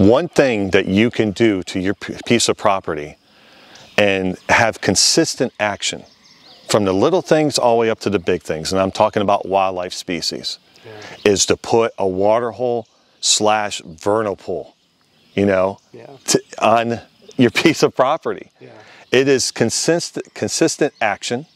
one thing that you can do to your piece of property and have consistent action from the little things all the way up to the big things, and I'm talking about wildlife species, yeah. is to put a water hole slash vernal pool, you know, yeah. to, on your piece of property. Yeah. It is consistent, consistent action,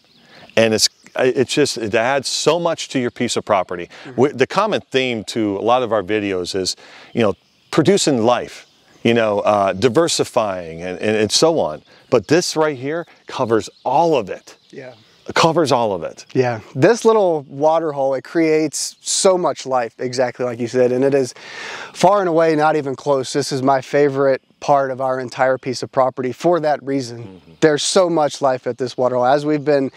and it's it's just it adds so much to your piece of property. Mm -hmm. The common theme to a lot of our videos is, you know, producing life, you know, uh, diversifying and, and, and so on. But this right here covers all of it. Yeah covers all of it. Yeah, this little water hole, it creates so much life, exactly like you said, and it is far and away not even close. This is my favorite part of our entire piece of property for that reason. Mm -hmm. There's so much life at this water hole. As we've been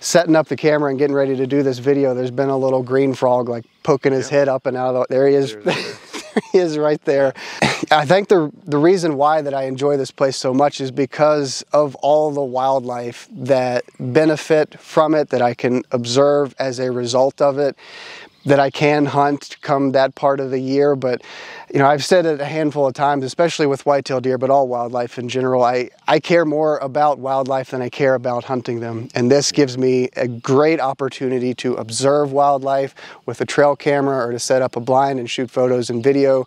setting up the camera and getting ready to do this video, there's been a little green frog like poking his yeah. head up and out of the, there he is. He is right there. I think the, the reason why that I enjoy this place so much is because of all the wildlife that benefit from it, that I can observe as a result of it that I can hunt come that part of the year. But, you know, I've said it a handful of times, especially with whitetail deer, but all wildlife in general. I, I care more about wildlife than I care about hunting them. And this gives me a great opportunity to observe wildlife with a trail camera or to set up a blind and shoot photos and video,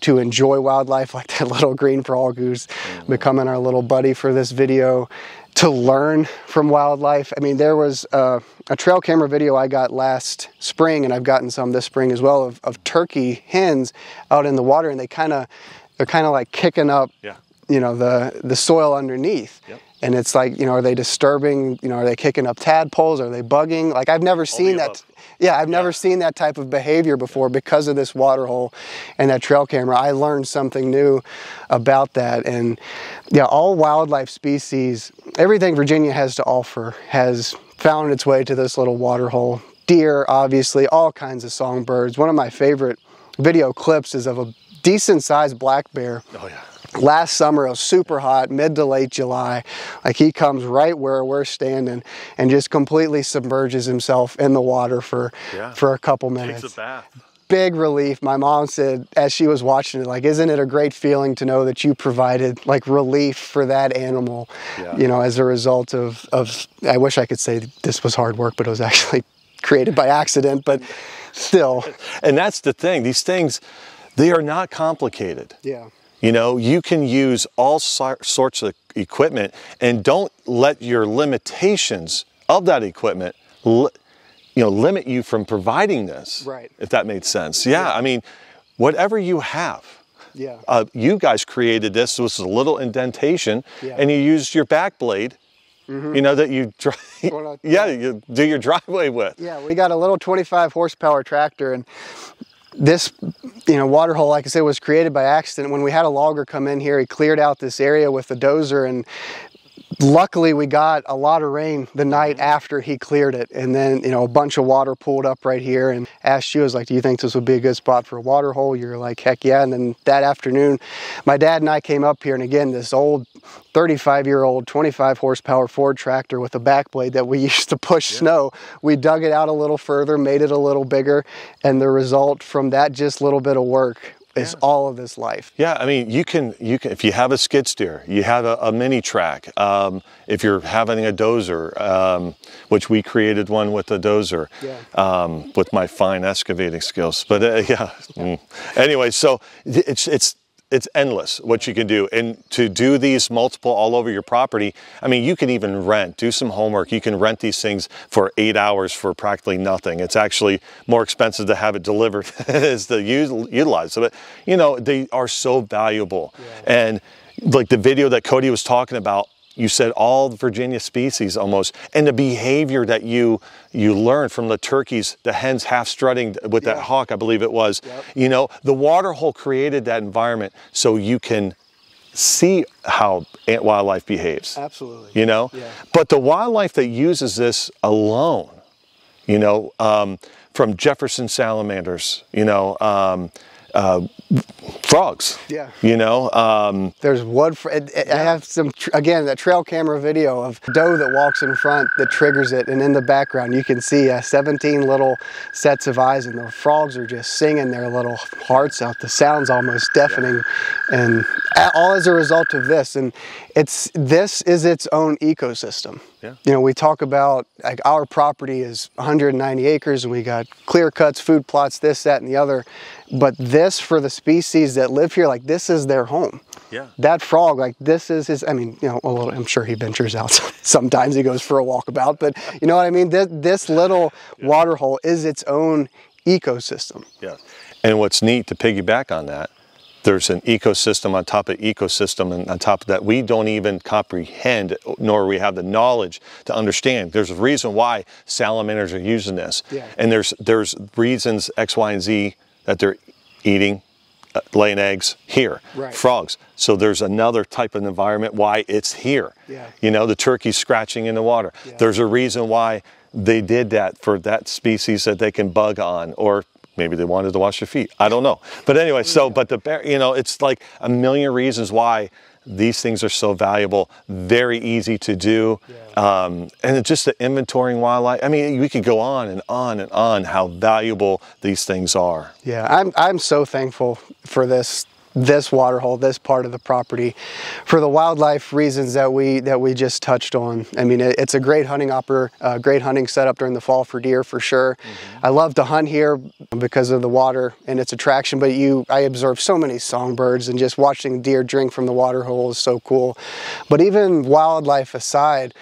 to enjoy wildlife like that little green frog who's mm-hmm. becoming our little buddy for this video to learn from wildlife. I mean, there was a, a, trail camera video I got last spring, and I've gotten some this spring as well, of, of turkey hens out in the water, and they kind of they're kind of like kicking up, yeah. you know, the the soil underneath. Yep. And it's like, you know, are they disturbing? You know, are they kicking up tadpoles? Are they bugging? Like I've never seen that. Yeah, I've never seen that type of behavior before because of this water hole and that trail camera. I learned something new about that. And yeah, all wildlife species, everything Virginia has to offer has found its way to this little water hole. Deer, obviously, all kinds of songbirds. One of my favorite video clips is of a decent sized black bear. Oh, yeah last summer it was super hot mid to late july like he comes right where we're standing and just completely submerges himself in the water for yeah. for a couple minutes Takes a bath. big relief. My mom said as she was watching it like isn't it a great feeling to know that you provided like relief for that animal? Yeah. you know as a result of of i wish i could say this was hard work but it was actually created by accident but still. And that's the thing. These things they are not complicated. Yeah you know, you can use all sorts of equipment and don't let your limitations of that equipment, you know, limit you from providing this. Right. If that made sense. Yeah, yeah. I mean, whatever you have. Yeah. Uh, you guys created this. So This was a little indentation, yeah. and you used your back blade Mm -hmm. you know, that you, drive, yeah, you do your driveway with. Yeah, we got a little 25 horsepower tractor and this you know water hole like i said was created by accident. When we had a logger come in here he cleared out this area with the dozer and luckily we got a lot of rain the night after he cleared it. And then you know a bunch of water pulled up right here and asked you I was like do you think this would be a good spot for a water hole? You're like heck yeah. And then that afternoon my dad and I came up here and again this old 35 year old 25 horsepower Ford tractor with a back blade that we used to push yeah. snow we dug it out a little further made it a little bigger and the result from that just little bit of work is yeah. all of this life. Yeah, I mean, you can, you can, if you have a skid steer, you have a, a mini track, um, if you're having a dozer, um, which we created one with a dozer, yeah. um, with my fine excavating skills. But uh, yeah, mm. anyway, so it's, it's, it's endless what you can do. And to do these multiple all over your property, I mean, you can even rent, do some homework. You can rent these things for eight hours for practically nothing. It's actually more expensive to have it delivered as to use, utilize. So, but, you know, they are so valuable. Yeah. And like the video that Cody was talking about, you said all the Virginia species almost, and the behavior that you you learn from the turkeys, the hens half strutting with yeah. that hawk, I believe it was. Yep. You know, the water hole created that environment so you can see how ant wildlife behaves. Absolutely. You know, yeah. but the wildlife that uses this alone, you know, um, from Jefferson salamanders, you know. Um, uh, frogs. Yeah. You know, um, There's it, it- I have some tr- again that trail camera video of doe that walks in front that triggers it, and in the background you can see uh, 17 little sets of eyes, and the frogs are just singing their little hearts out. The sound's almost deafening, and a- all as a result of this. And it's this is its own ecosystem. Yeah. You know, we talk about like our property is 190 acres and we got clear cuts, food plots, this, that, and the other. But this, for the species that live here, like this is their home. Yeah. That frog, like this is his. I mean, you know, a little, I'm sure he ventures out. Sometimes he goes for a walkabout, but you know what I mean. This, this little water hole is its own ecosystem. Yeah. And what's neat to piggyback on that, there's an ecosystem on top of ecosystem, and on top of that, we don't even comprehend, nor we have the knowledge to understand. There's a reason why salamanders are using this, Yeah. and there's there's reasons X, Y, and Z that they're eating, uh, laying eggs here. Right. Frogs. So there's another type of environment why it's here. Yeah. You know, the turkey's scratching in the water. Yeah. There's a reason why they did that for that species that they can bug on, or maybe they wanted to wash their feet. I don't know. But anyway, so but the bear, you know, it's like a million reasons why these things are so valuable. Very easy to do, um, and it's just the inventorying wildlife. I mean, we could go on and on and on how valuable these things are. Yeah, I'm I'm so thankful for this this water hole, this part of the property, for the wildlife reasons that we that we just touched on. I mean, it, it's a great hunting oper, uh, great hunting setup during the fall for deer for sure. I love to hunt here because of the water and its attraction. But you, I observe so many songbirds, and just watching deer drink from the water hole is so cool. But even wildlife aside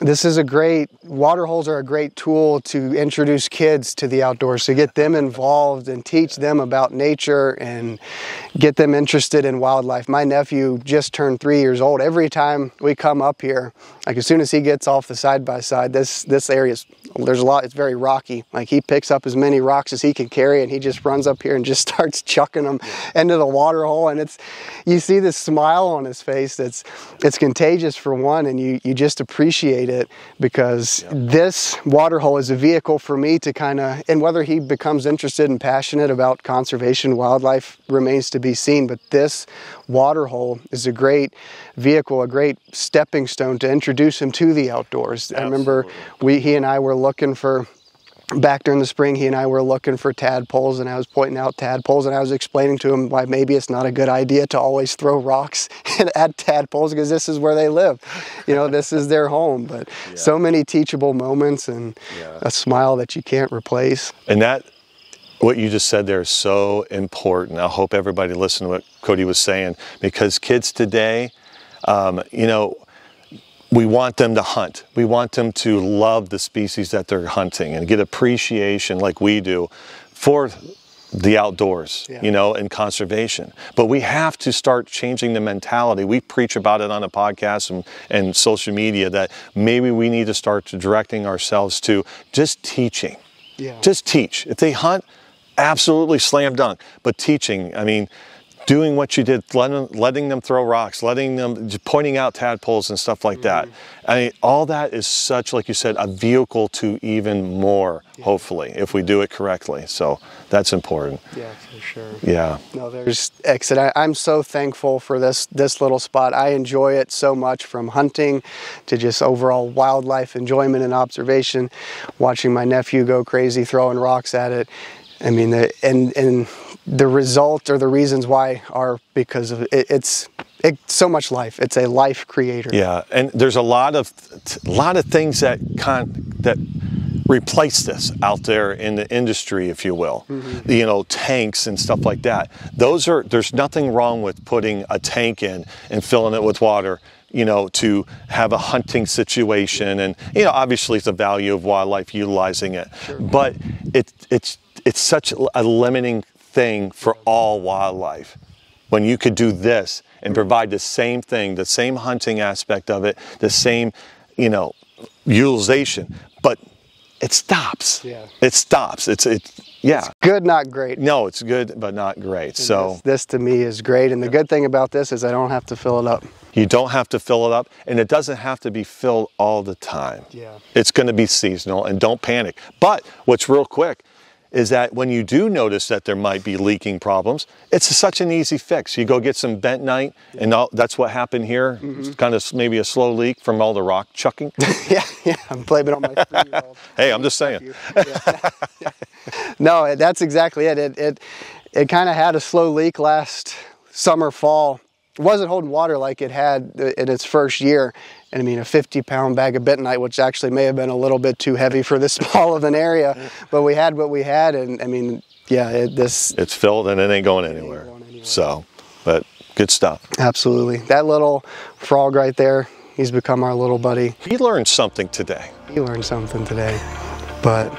this is a great water holes are a great tool to introduce kids to the outdoors to get them involved and teach them about nature and get them interested in wildlife. My nephew just turned three years old. Every time we come up here like as soon as he gets off the side by side this this area is there's a lot it's very rocky. Like he picks up as many rocks as he can carry and he just runs up here and just starts chucking them into the water hole. And it's you see this smile on his face that's it's contagious for one and you you just appreciate it because this water hole is a vehicle for me to kind of and whether he becomes interested and passionate about conservation wildlife remains to be seen but this water hole is a great vehicle a great stepping stone to introduce him to the outdoors. I remember we he and i were looking for back during the spring, he and I were looking for tadpoles, and I was pointing out tadpoles, and I was explaining to him why maybe it's not a good idea to always throw rocks at tadpoles because this is where they live. You know, this is their home. But so many teachable moments and Yeah. a smile that you can't replace. And that, what you just said there is so important. I hope everybody listened to what Cody was saying because kids today, um, you know, we want them to hunt. We want them to love the species that they're hunting and get appreciation like we do for the outdoors, Yeah. you know, and conservation. But we have to start changing the mentality. We preach about it on a podcast and, and social media that maybe we need to start directing ourselves to just teaching. Yeah. Just teach. If they hunt, absolutely slam dunk. But teaching, I mean, doing what you did, letting, letting them throw rocks, letting them, pointing out tadpoles and stuff like that. Mm-hmm. I mean, all that is such, like you said, a vehicle to even more, hopefully, if we do it correctly. So that's important. Yeah, for sure. Yeah. No, there's exit. I, I'm so thankful for this this little spot. I enjoy it so much from hunting to just overall wildlife enjoyment and observation. Watching my nephew go crazy throwing rocks at it. I mean, the, and and the result or the reasons why are because of it, it's it's so much life. It's a life creator. Yeah, and there's a lot of a lot of things that con that replace this out there in the industry, if you will. Mm-hmm. You know, tanks and stuff like that. Those are there's nothing wrong with putting a tank in and filling it with water. You know, to have a hunting situation, and you know, obviously, it's the value of wildlife utilizing it. But it, it's it's such a limiting thing for all wildlife when you could do this and provide the same thing, the same hunting aspect of it, the same, you know, utilization, but it stops. Yeah. It stops. It's it. Yeah. Good, not great. No, it's good, but not great. So This, this to me is great, and the good thing about this is I don't have to fill it up. you don't have to fill it up, and it doesn't have to be filled all the time. Yeah. It's going to be seasonal, and don't panic. But what's real quick is that when you do notice that there might be leaking problems, it's such an easy fix. You go get some bentonite, and all, that's what happened here. Mm-hmm. kind of maybe a slow leak from all the rock chucking. yeah, yeah, I'm blaming on my three-year-old. hey, I'm just saying. no, that's exactly it. It it, it kind of had a slow leak last summer, fall. It wasn't holding water like it had in its first year. And I mean, a 50 pound bag of bentonite, which actually may have been a little bit too heavy for this small of an area, but we had what we had. And I mean, yeah, it, this. It's filled and it ain't going anywhere. Ain't going anywhere. So, but good stuff. Absolutely. That little frog right there, he's become our little buddy. He learned something today. He learned something today. But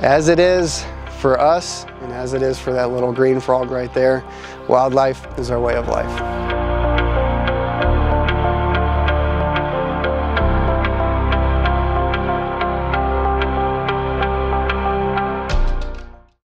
as it is for us, and as it is for that little green frog right there, wildlife is our way of life.